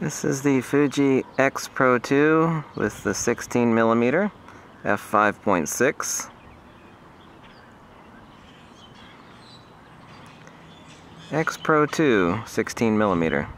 This is the Fuji X Pro 2 with the 16 millimeter f5.6. X Pro 2 16 millimeter.